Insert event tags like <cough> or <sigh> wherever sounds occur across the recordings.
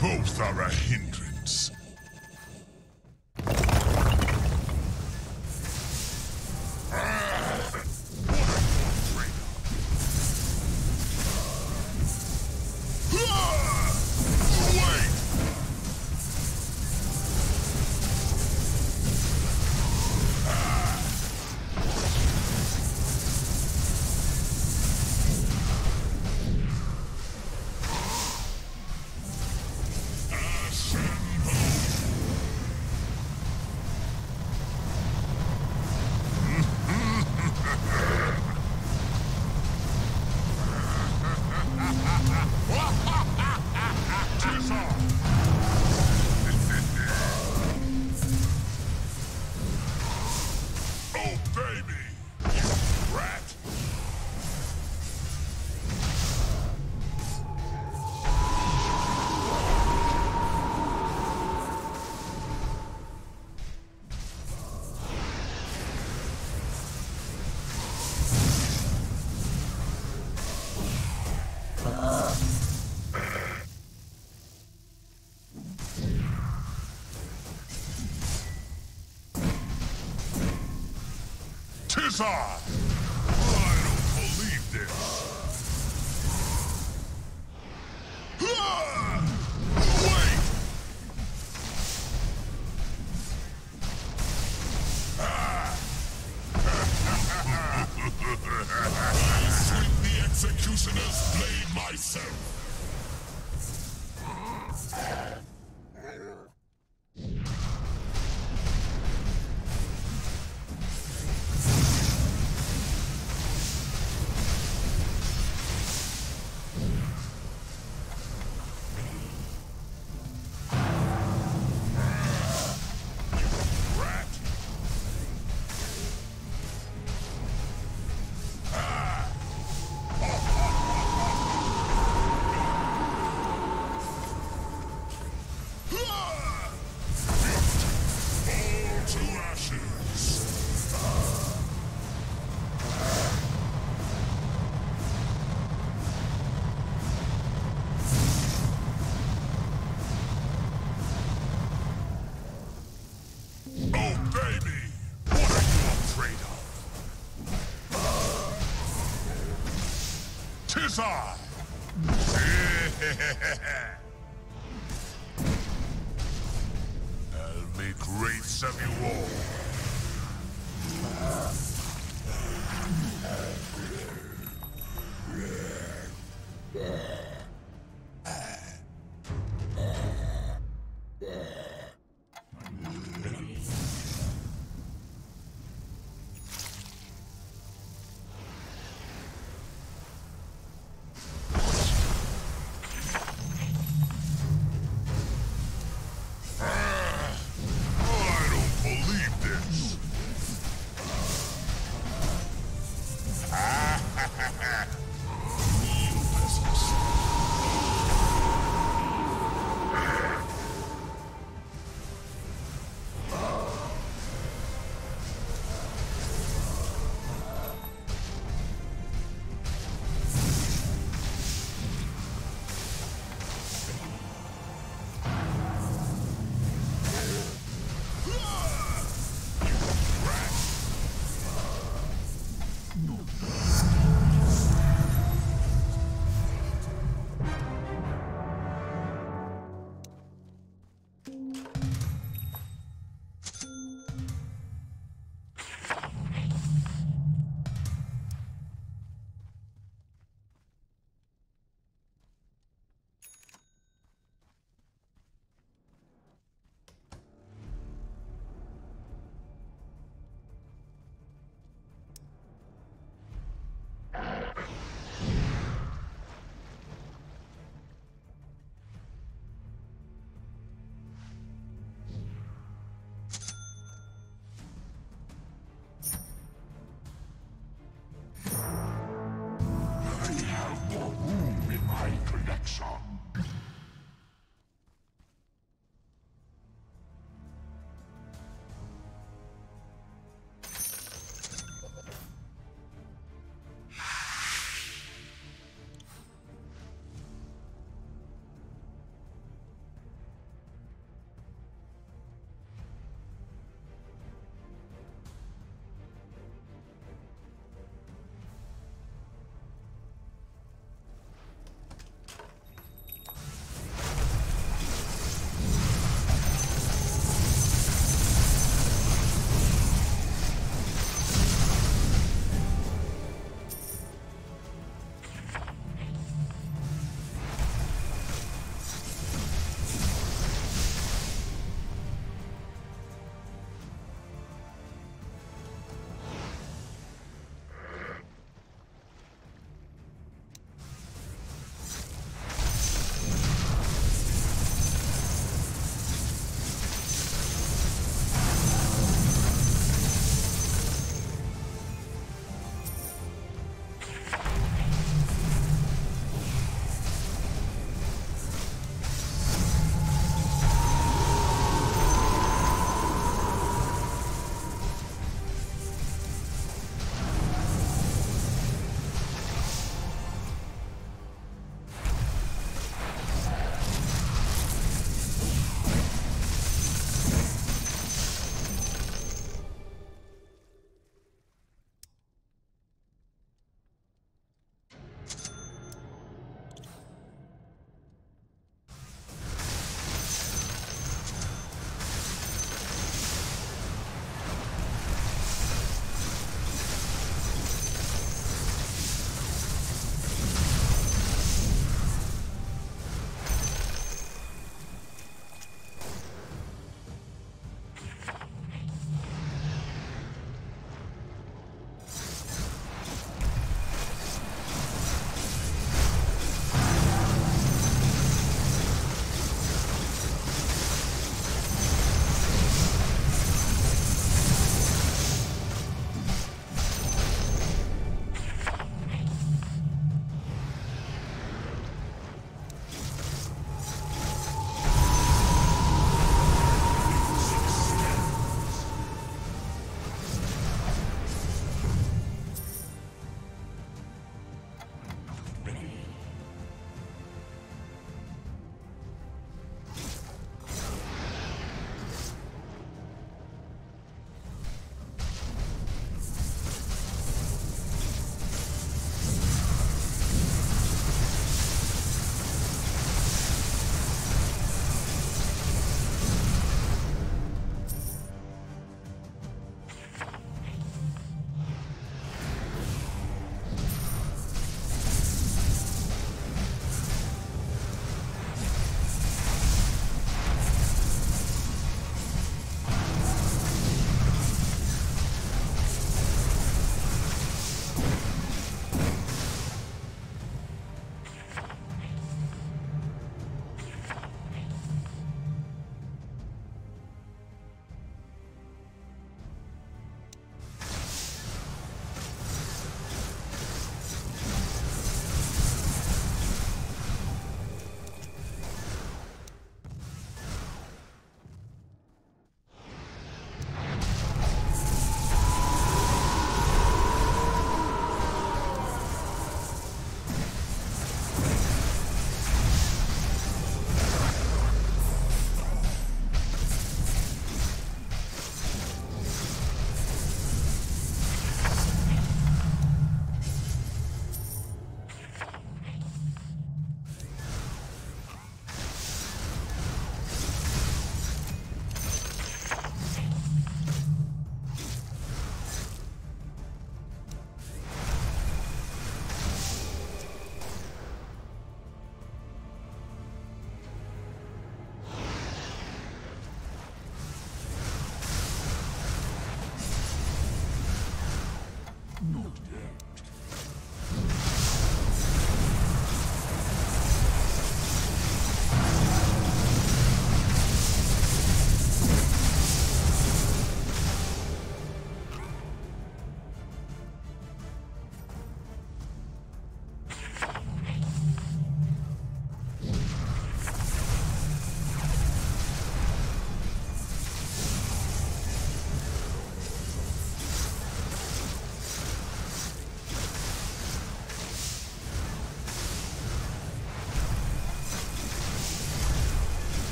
Both are a hindrance. Tis Tis <laughs> I!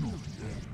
Not yet.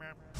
Meow.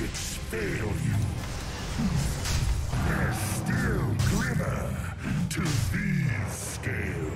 magics fail you. There's still glimmer to these scales.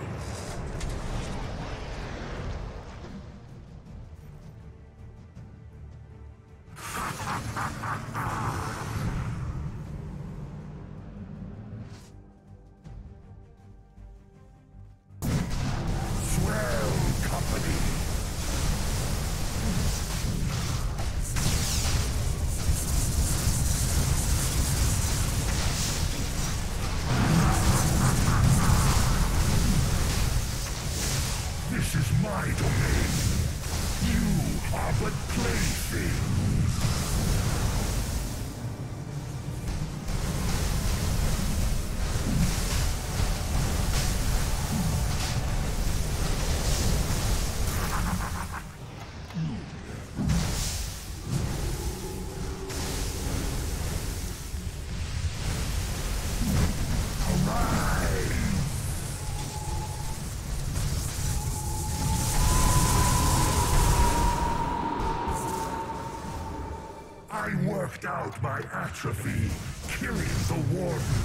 out my atrophy, killing the warden.